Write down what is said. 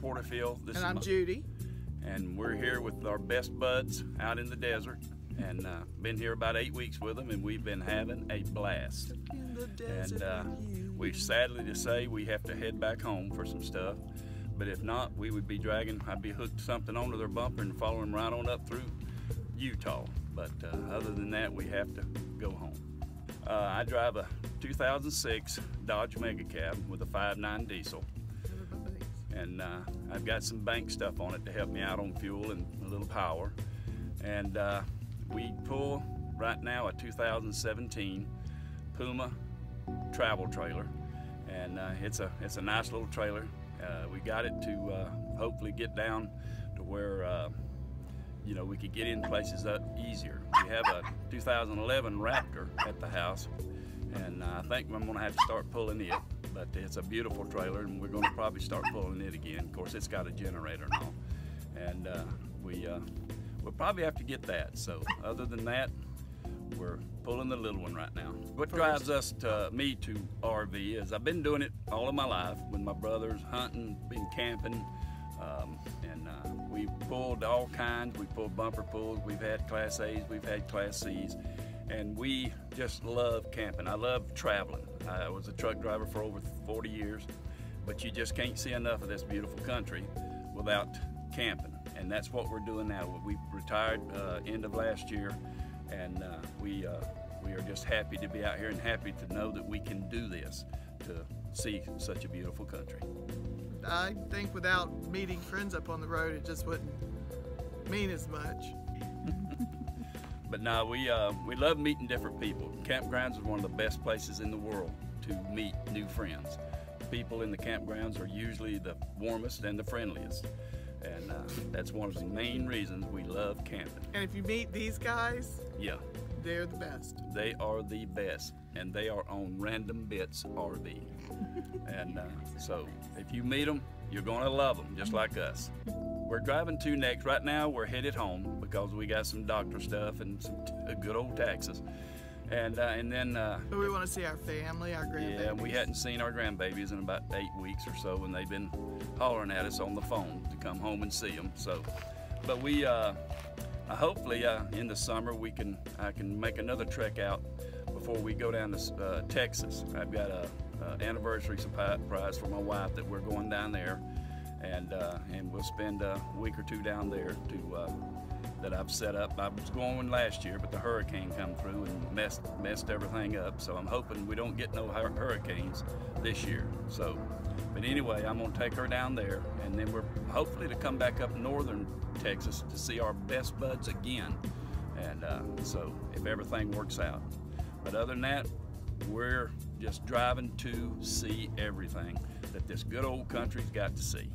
Porterfield. This And is I'm my- Judy. and we're here with our best buds out in the desert and uh, been here about eight weeks with them and we've been having a blast. In the and desert uh, we sadly to say we have to head back home for some stuff but if not we would be dragging i'd be hooked something onto their bumper and following them right on up through utah. But uh, other than that we have to go home. Uh, i drive a 2006 dodge mega cab with a 5.9 diesel and uh, I've got some bank stuff on it to help me out on fuel and a little power. And uh, we pull right now a 2017 Puma travel trailer, and uh, it's a it's a nice little trailer. Uh, we got it to uh, hopefully get down to where uh, you know we could get in places up easier. We have a 2011 Raptor at the house, and I think I'm gonna have to start pulling it. But it's a beautiful trailer, and we're gonna probably start pulling it again. Of course, it's got a generator and all, and uh, we uh, we'll probably have to get that. So other than that, we're pulling the little one right now. What drives us to me to RV is I've been doing it all of my life with my brothers, hunting, been camping, um, and uh, we pulled all kinds. We've pulled bumper pulls. We've had Class A's, we've had Class C's, and we just love camping. I love traveling. I was a truck driver for over 40 years, but you just can't see enough of this beautiful country without camping, and that's what we're doing now. We retired uh, end of last year, and uh, we uh, we are just happy to be out here and happy to know that we can do this to see such a beautiful country. I think without meeting friends up on the road, it just wouldn't mean as much. But no, we uh, we love meeting different people. Campgrounds are one of the best places in the world to meet new friends. People in the campgrounds are usually the warmest and the friendliest, and uh, that's one of the main reasons we love camping. And if you meet these guys, Yeah, they're the best. they are the best, and they are on Random Bits RV. and uh, so, if you meet them, you're gonna love them, just like us. We're driving to next. Right now, we're headed home because we got some doctor stuff and some t- good old taxes. And uh, and then uh, we want to see our family, our grandbabies. yeah, we hadn't seen our grandbabies in about eight weeks or so, and they've been hollering at us on the phone to come home and see them. So, but we uh, uh, hopefully uh, in the summer we can I can make another trek out before we go down to uh, Texas. I've got a, a anniversary surprise for my wife that we're going down there, and uh, and we'll spend a week or two down there to. Uh, that I've set up. I was going last year, but the hurricane come through and messed messed everything up. So I'm hoping we don't get no hurricanes this year. So, but anyway, I'm gonna take her down there, and then we're hopefully to come back up northern Texas to see our best buds again. And uh, so, if everything works out. But other than that, we're just driving to see everything that this good old country's got to see.